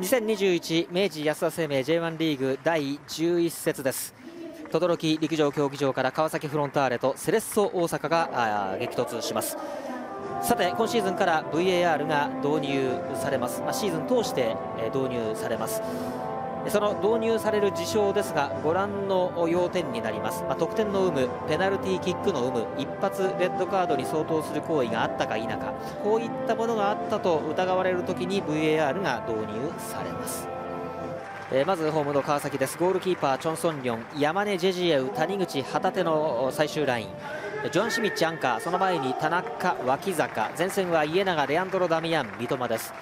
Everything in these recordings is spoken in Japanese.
2021明治安田生命 J1 リーグ第11節です。轟陸上競技場から川崎フロンターレとセレッソ大阪が激突します。さて今シーズンから VAR が導入されます、まあ、シーズン通して導入されます。その導入される事象ですがご覧の要点になります、まあ、得点の有無ペナルティーキックの有無一発レッドカードに相当する行為があったか否かこういったものがあったと疑われるときに VAR が導入されます、えー、まずホームの川崎です。ゴールキーパーチョン・ソンリョン。山根ジェジエウ谷口旗手の最終ライン。ジョン・シミッチアンカー。その前に田中脇坂。前線は家永レアンドロ・ダミアン三笘です。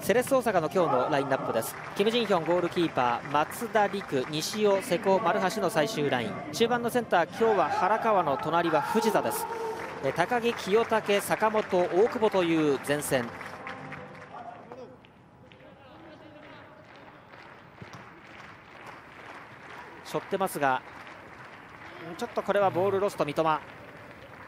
セレッソ大阪の今日のラインナップです。キム・ジンヒョンゴールキーパー松田陸西尾瀬古丸橋の最終ライン。中盤のセンター今日は原川の隣は藤田です。高木清武坂本大久保という前線。背負ってますがちょっとこれはボールロスト三笘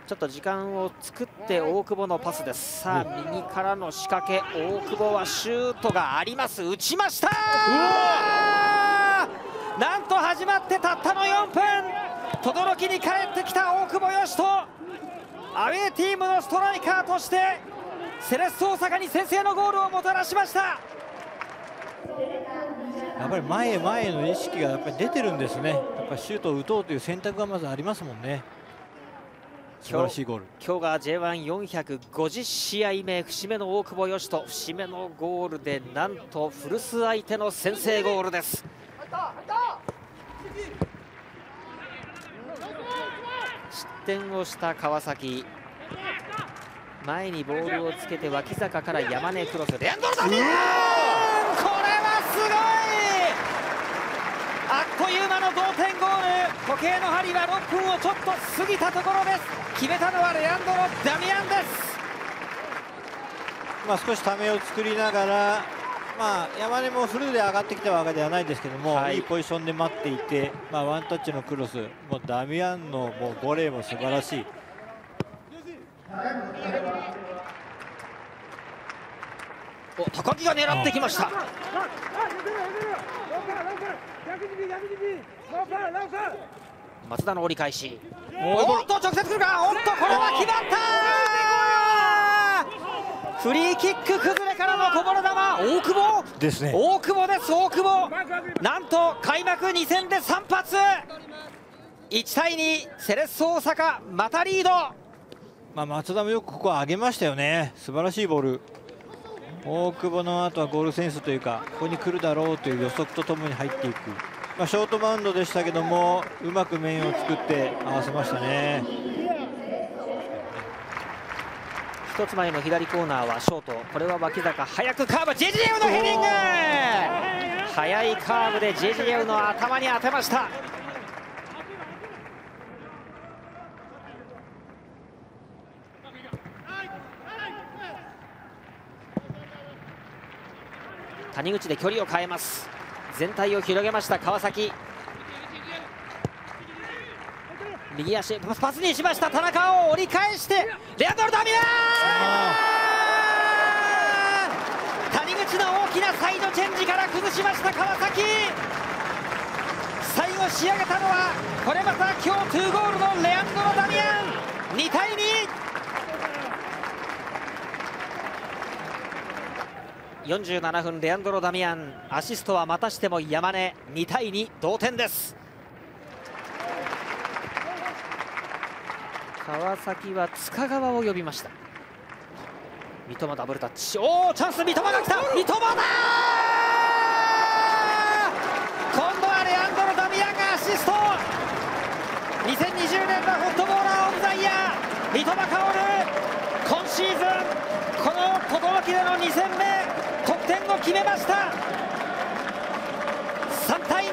ちょっと時間を作って大久保のパスです。さあ右からの仕掛け。大久保はシュートがあります。打ちました！なんと始まってたったの4分！轟に帰ってきた大久保嘉人。アウェーティームのストライカーとしてセレッソ大阪に先制のゴールをもたらしました。やっぱり前へ前への意識がやっぱり出てるんですね。やっぱシュートを打とうという選択がまずありますもんね素晴らしいゴール。今日が J1450 試合目節目の大久保嘉人節目のゴールでなんと古巣相手の先制ゴールです。失点をした川崎前にボールをつけて脇坂から山根クロス。レアンドロダミこれはすごい。あっという間の同点ゴール時計の針は6分をちょっと過ぎたところです決めたのはレアンドロ・ダミアンですまあ少しためを作りながらまあ、山根もフルで上がってきたわけではないですけども、はい、いいポジションで待っていて、まあ、ワンタッチのクロスもうダミアンのもうボレーも素晴らしい。お高木が狙ってきました。松田の折り返し。おっと直接来るか。おっとこれは決まったフリーキック崩れからのこぼれ球。大久保？ですね。大久保です大久保。なんと開幕2戦で3発。1対2セレッソ大阪またリード。まあ、松田もよくここ上げましたよね。素晴らしいボール。大久保の後はゴールセンスというかここに来るだろうという予測とともに入っていくまあ、ショートバウンドでしたけどもうまく面を作って合わせましたね。一つ前の左コーナーはショート。これは脇坂。早くカーブ。ジェジエウのヘディング。速いカーブでジェジエウの頭に当てました。谷口で距離を変えます。全体を広げました川崎。右足パスにしました。田中を折り返してレアドル・ダミア谷口の大きなサイドチェンジから崩しました川崎。最後仕上げたのはこれまた今日2ゴールのレアンドロ・ダミアン。2対2 47分レアンドロ・ダミアン。アシストはまたしても山根。2対2同点です。川崎は塚川を呼びました。三笘ダブルタッチ。おおチャンス三笘が来た。三笘だ今度はレアンドロ・ダミアンがアシスト。2020年のフットボーラー・オブ・ザ・イヤー。三笘薫。今シーズンこの轟での2戦目。を決めました。3対2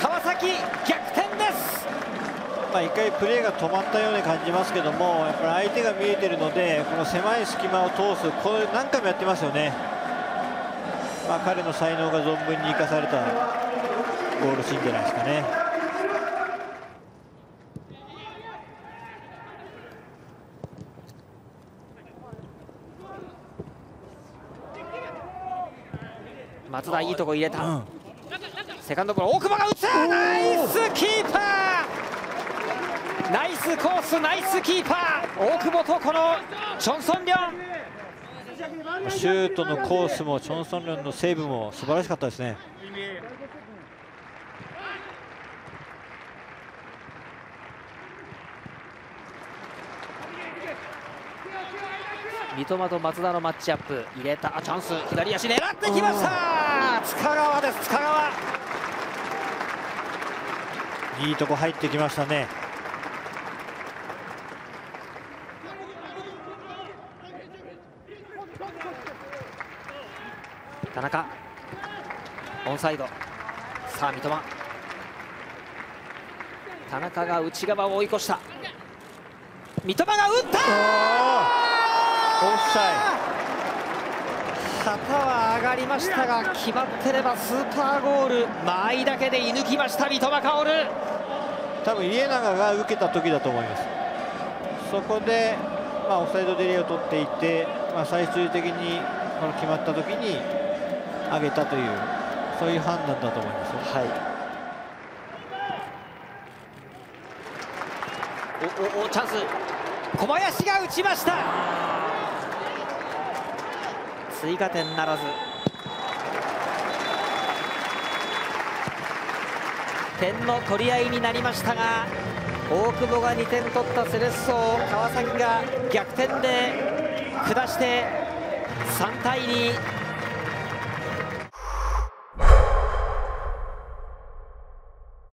川崎逆転です。まあ、1回プレーが止まったように感じますけどもやっぱり相手が見えてるのでこの狭い隙間を通すこれ何回もやってますよね、まあ、彼の才能が存分に生かされたゴールシーンじゃないですかね。松田いいとこ入れた、うん。セカンドボール大久保が打つ。ナイスキーパー。ナイスコースナイスキーパー。大久保とこのチョンソンリョン。シュートのコースもチョン・ソンリョンのセーブも素晴らしかったですね。三笘と松田のマッチアップ。入れた。あチャンス。左足狙ってきました塚川です塚川。いいとこ入ってきましたね。田中。オンサイド。さあ三笘。田中が内側を追い越した。三笘が打った。オフサイ旗は上がりましたが決まってればスーパーゴール間合いだけで射抜きました三笘薫。イ多分家長が受けた時だと思います。そこで、まあ、オフサイドデリを取っていて、まあ、最終的にこの決まった時に上げたというそういう判断だと思いますよ。はい。おおおチャンス。小林が打ちました追加点ならず。点の取り合いになりましたが大久保が2点取ったセレッソを川崎が逆転で下して3対2